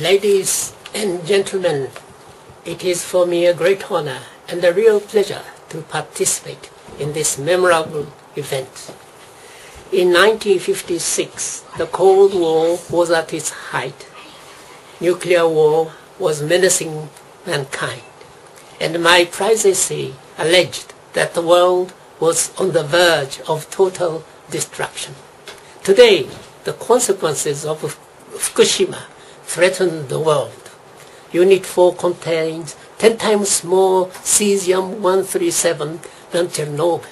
Ladies and gentlemen, it is for me a great honor and a real pleasure to participate in this memorable event. In 1956, the Cold War was at its height. Nuclear war was menacing mankind, and my essay alleged that the world was on the verge of total destruction. Today, the consequences of Fukushima threaten the world. Unit 4 contains 10 times more cesium-137 than Chernobyl.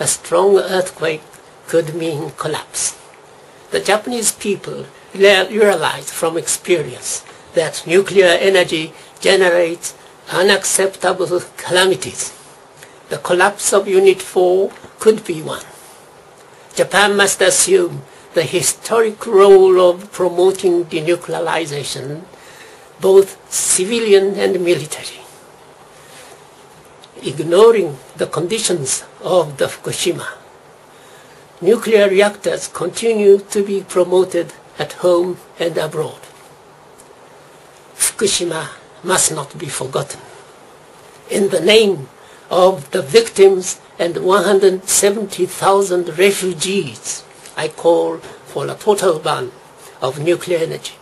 A strong earthquake could mean collapse. The Japanese people realize from experience that nuclear energy generates unacceptable calamities. The collapse of Unit 4 could be one. Japan must assume the historic role of promoting denuclearization, both civilian and military. Ignoring the conditions of the Fukushima, nuclear reactors continue to be promoted at home and abroad. Fukushima must not be forgotten. In the name of the victims and 170,000 refugees, I call for a total ban of nuclear energy.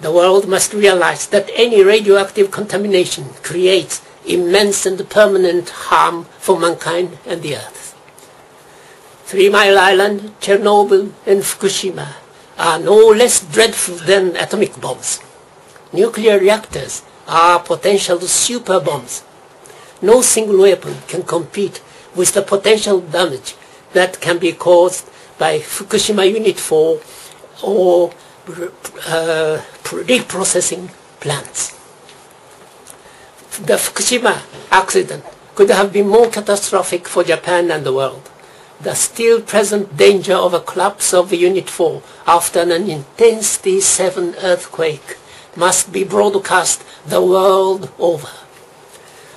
The world must realize that any radioactive contamination creates immense and permanent harm for mankind and the earth. Three Mile Island, Chernobyl, and Fukushima are no less dreadful than atomic bombs. Nuclear reactors are potential super bombs. No single weapon can compete with the potential damage that can be caused by Fukushima Unit 4 or uh, reprocessing plants. The Fukushima accident could have been more catastrophic for Japan and the world. The still present danger of a collapse of Unit 4 after an intensity 7 earthquake must be broadcast the world over.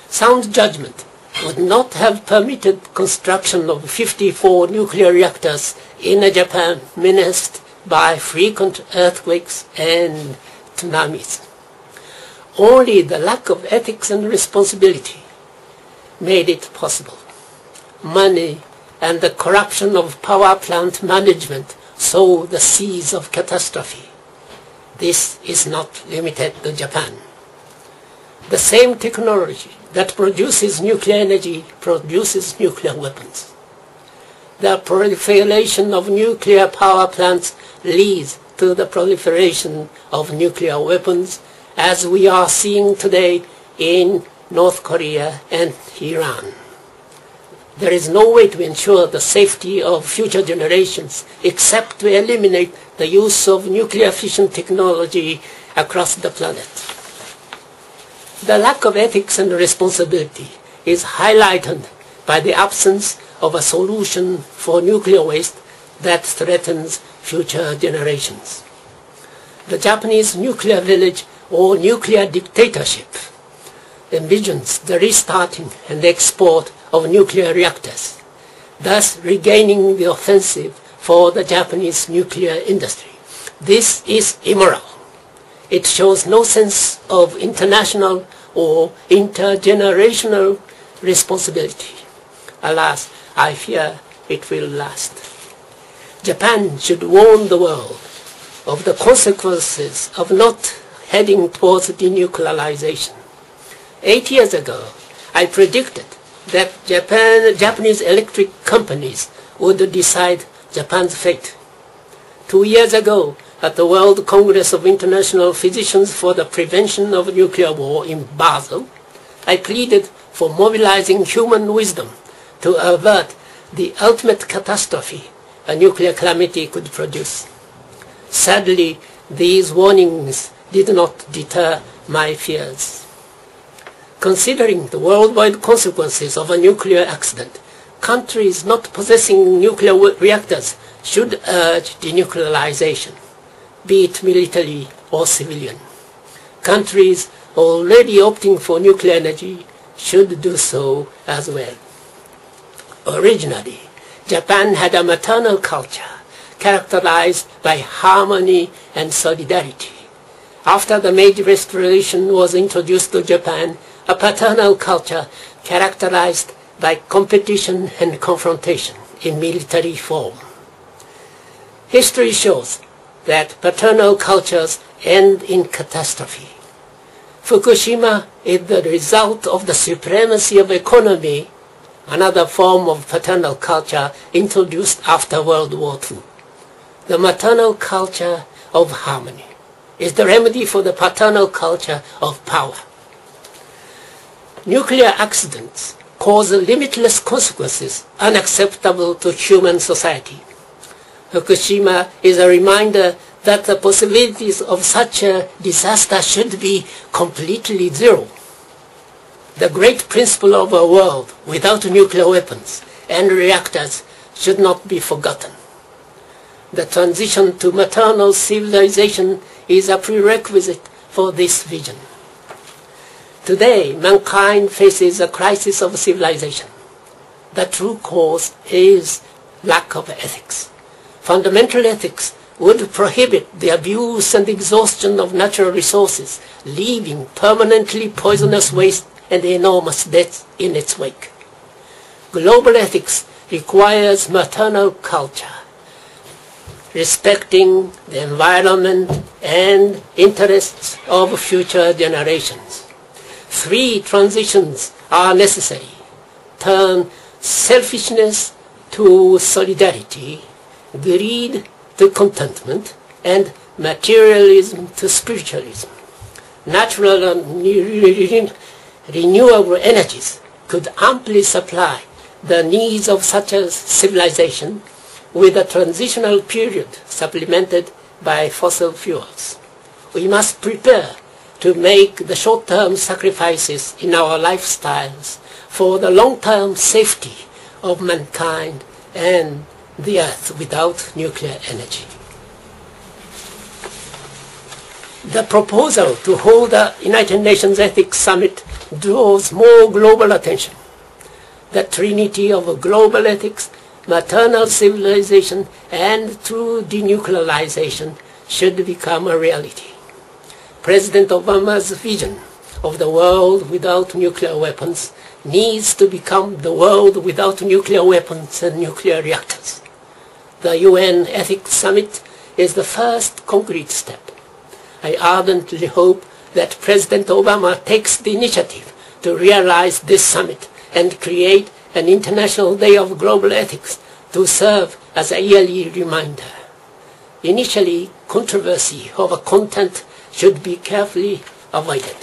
Sound judgment would not have permitted construction of 54 nuclear reactors in a Japan menaced by frequent earthquakes and tsunamis. Only the lack of ethics and responsibility made it possible. Money and the corruption of power plant management sow the seeds of catastrophe. This is not limited to Japan. The same technology that produces nuclear energy produces nuclear weapons. The proliferation of nuclear power plants leads to the proliferation of nuclear weapons as we are seeing today in North Korea and Iran. There is no way to ensure the safety of future generations except to eliminate the use of nuclear fission technology across the planet. The lack of ethics and responsibility is highlighted by the absence of a solution for nuclear waste that threatens future generations. The Japanese nuclear village or nuclear dictatorship envisions the restarting and export of nuclear reactors, thus regaining the offensive for the Japanese nuclear industry. This is immoral. It shows no sense of international or intergenerational responsibility. Alas, I fear it will last. Japan should warn the world of the consequences of not heading towards denuclearization. Eight years ago, I predicted that Japan, Japanese electric companies would decide Japan's fate. Two years ago, at the World Congress of International Physicians for the Prevention of Nuclear War in Basel, I pleaded for mobilizing human wisdom to avert the ultimate catastrophe a nuclear calamity could produce. Sadly, these warnings did not deter my fears. Considering the worldwide consequences of a nuclear accident, countries not possessing nuclear reactors should urge denuclearization be it military or civilian. Countries already opting for nuclear energy should do so as well. Originally, Japan had a maternal culture characterized by harmony and solidarity. After the Meiji Restoration was introduced to Japan, a paternal culture characterized by competition and confrontation in military form. History shows that paternal cultures end in catastrophe. Fukushima is the result of the supremacy of economy, another form of paternal culture introduced after World War II. The maternal culture of harmony is the remedy for the paternal culture of power. Nuclear accidents cause limitless consequences unacceptable to human society. Fukushima is a reminder that the possibilities of such a disaster should be completely zero. The great principle of a world without nuclear weapons and reactors should not be forgotten. The transition to maternal civilization is a prerequisite for this vision. Today, mankind faces a crisis of civilization. The true cause is lack of ethics. Fundamental ethics would prohibit the abuse and exhaustion of natural resources, leaving permanently poisonous waste and enormous debts in its wake. Global ethics requires maternal culture, respecting the environment and interests of future generations. Three transitions are necessary. Turn selfishness to solidarity, greed to contentment, and materialism to spiritualism. Natural and renewable energies could amply supply the needs of such a civilization with a transitional period supplemented by fossil fuels. We must prepare to make the short-term sacrifices in our lifestyles for the long-term safety of mankind and the Earth without nuclear energy. The proposal to hold a United Nations Ethics Summit draws more global attention. The trinity of global ethics, maternal civilization, and true denuclearization should become a reality. President Obama's vision of the world without nuclear weapons needs to become the world without nuclear weapons and nuclear reactors. The UN Ethics Summit is the first concrete step. I ardently hope that President Obama takes the initiative to realize this summit and create an International Day of Global Ethics to serve as a yearly reminder. Initially, controversy over content should be carefully avoided.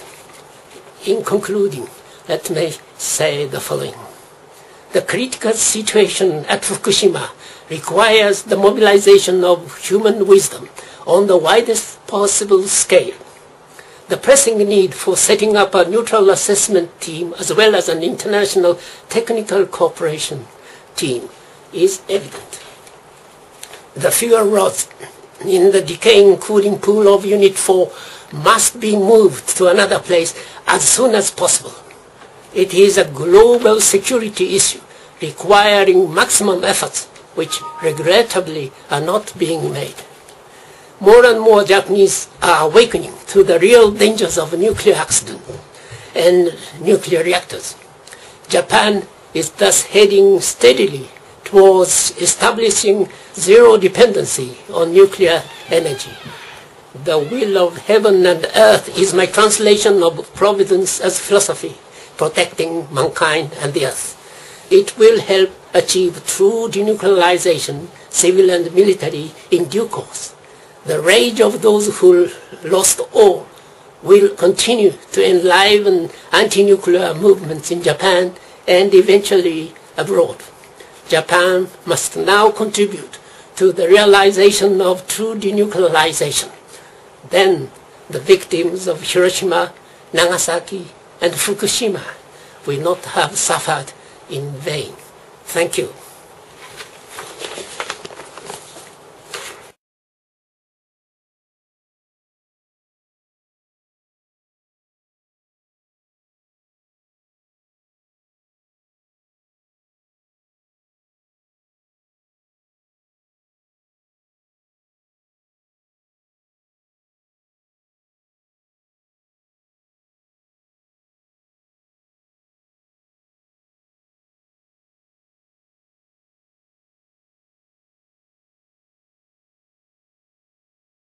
In concluding, let me say the following. The critical situation at Fukushima requires the mobilization of human wisdom on the widest possible scale. The pressing need for setting up a neutral assessment team as well as an international technical cooperation team is evident. The fuel rods in the decaying cooling pool of Unit 4 must be moved to another place as soon as possible. It is a global security issue requiring maximum efforts which regrettably are not being made. More and more Japanese are awakening to the real dangers of nuclear accident and nuclear reactors. Japan is thus heading steadily towards establishing zero dependency on nuclear energy. The will of heaven and earth is my translation of providence as philosophy, protecting mankind and the earth. It will help achieve true denuclearization, civil and military, in due course. The rage of those who lost all will continue to enliven anti-nuclear movements in Japan and eventually abroad. Japan must now contribute to the realization of true denuclearization. Then the victims of Hiroshima, Nagasaki, and Fukushima will not have suffered in vain. Thank you.